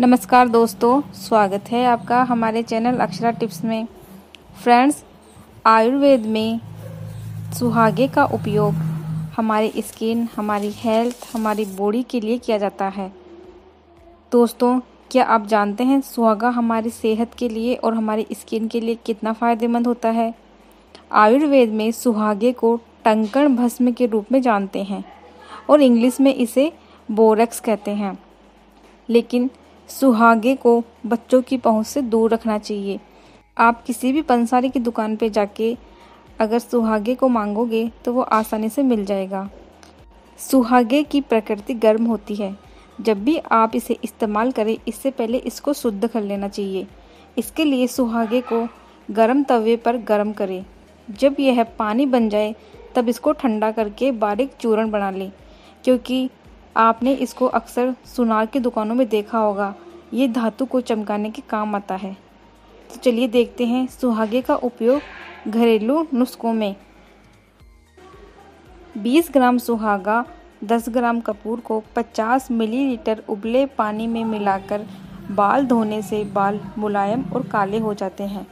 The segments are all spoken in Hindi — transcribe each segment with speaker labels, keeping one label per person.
Speaker 1: नमस्कार दोस्तों, स्वागत है आपका हमारे चैनल अक्षरा टिप्स में। फ्रेंड्स, आयुर्वेद में सुहागे का उपयोग हमारी स्किन, हमारी हेल्थ, हमारी बॉडी के लिए किया जाता है। दोस्तों, क्या आप जानते हैं सुहागा हमारी सेहत के लिए और हमारी स्किन के लिए कितना फ़ायदेमंद होता है? आयुर्वेद में सुहागे को टंकण भस्म के रूप में जानते हैं और इंग्लिश में इसे बोरेक्स कहते हैं। लेकिन सुहागे को बच्चों की पहुँच से दूर रखना चाहिए। आप किसी भी पंसारी की दुकान पर जाके अगर सुहागे को मांगोगे तो वो आसानी से मिल जाएगा। सुहागे की प्रकृति गर्म होती है। जब भी आप इसे इस्तेमाल करें, इससे पहले इसको शुद्ध कर लेना चाहिए। इसके लिए सुहागे को गर्म तवे पर गर्म करें। जब यह पानी बन जाए, तब इसको ठंडा करके बारीक चूर्ण बना लें, क्योंकि आपने इसको अक्सर सुनार की दुकानों में देखा होगा। ये धातु को चमकाने के काम आता है। तो चलिए देखते हैं सुहागे का उपयोग घरेलू नुस्खों में। 20 ग्राम सुहागा 10 ग्राम कपूर को 50 मिलीलीटर उबले पानी में मिलाकर बाल धोने से बाल मुलायम और काले हो जाते हैं।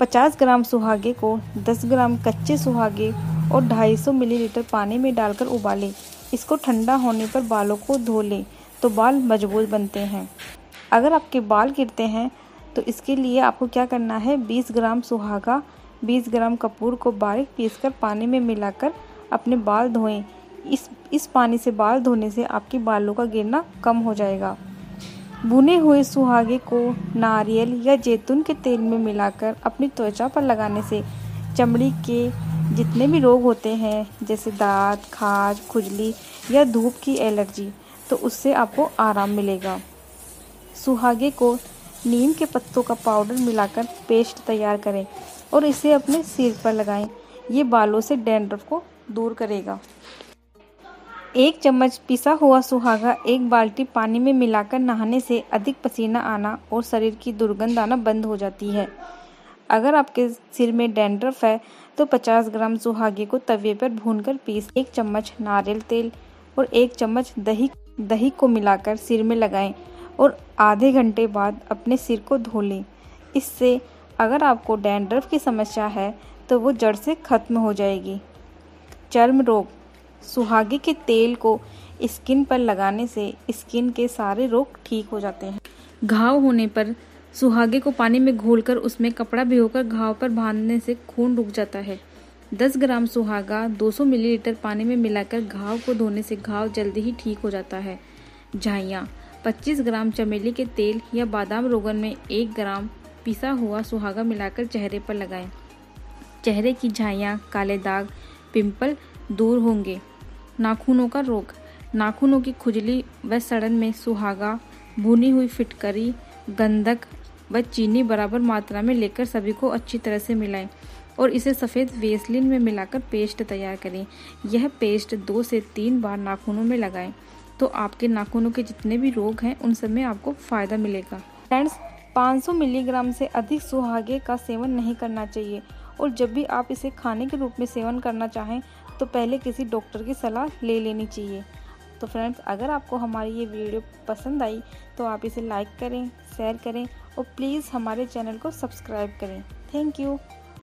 Speaker 1: 50 ग्राम सुहागे को 10 ग्राम कच्चे सुहागे और 250 मिलीलीटर पानी में डालकर उबालें। इसको ठंडा होने पर बालों को धो लें तो बाल मज़बूत बनते हैं। अगर आपके बाल गिरते हैं तो इसके लिए आपको क्या करना है 20 ग्राम सुहागा 20 ग्राम कपूर को बारीक पीसकर पानी में मिलाकर अपने बाल धोएँ। इस इस पानी से बाल धोने से आपके बालों का गिरना कम हो जाएगा। भुने हुए सुहागे को नारियल या जैतून के तेल में मिलाकर अपनी त्वचा पर लगाने से चमड़ी के जितने भी रोग होते हैं, जैसे दांत, खाज, खुजली या धूप की एलर्जी तो उससे आपको आराम मिलेगा। सुहागे को नीम के पत्तों का पाउडर मिलाकर पेस्ट तैयार करें और इसे अपने सिर पर लगाएँ। ये बालों से डैंड्रफ को दूर करेगा। एक चम्मच पिसा हुआ सुहागा एक बाल्टी पानी में मिलाकर नहाने से अधिक पसीना आना और शरीर की दुर्गंध आना बंद हो जाती है। अगर आपके सिर में डैंड्रफ है तो 50 ग्राम सुहागे को तवे पर भूनकर पीस, एक चम्मच नारियल तेल और एक चम्मच दही दही को मिलाकर सिर में लगाएँ और आधे घंटे बाद अपने सिर को धो लें। इससे अगर आपको डैंड्रफ की समस्या है तो वो जड़ से खत्म हो जाएगी। चर्म रोग, सुहागे के तेल को स्किन पर लगाने से स्किन के सारे रोग ठीक हो जाते हैं। घाव होने पर सुहागे को पानी में घोलकर उसमें कपड़ा भिगोकर घाव पर बांधने से खून रुक जाता है। 10 ग्राम सुहागा 200 मिलीलीटर पानी में मिलाकर घाव को धोने से घाव जल्दी ही ठीक हो जाता है। झाइयाँ 25 ग्राम चमेली के तेल या बादाम रोगन में 1 ग्राम पिसा हुआ सुहागा मिलाकर चेहरे पर लगाएँ। चेहरे की झाइयाँ, काले दाग, पिंपल दूर होंगे। नाखूनों का रोग। नाखूनों की खुजली व सड़न में सुहागा भुनी हुई फिटकरी, गंधक व चीनी बराबर मात्रा में लेकर सभी को अच्छी तरह से मिलाएँ और इसे सफ़ेद वेसलिन में मिलाकर पेस्ट तैयार करें। यह पेस्ट दो से तीन बार नाखूनों में लगाएँ। तो आपके नाखूनों के जितने भी रोग हैं, उन सब में आपको फ़ायदा मिलेगा। फ्रेंड्स 500 मिलीग्राम से अधिक सुहागे का सेवन नहीं करना चाहिए और जब भी आप इसे खाने के रूप में सेवन करना चाहें तो पहले किसी डॉक्टर की सलाह ले लेनी चाहिए। तो फ्रेंड्स, अगर आपको हमारी ये वीडियो पसंद आई तो आप इसे लाइक करें, शेयर करें और प्लीज़ हमारे चैनल को सब्सक्राइब करें। Thank you.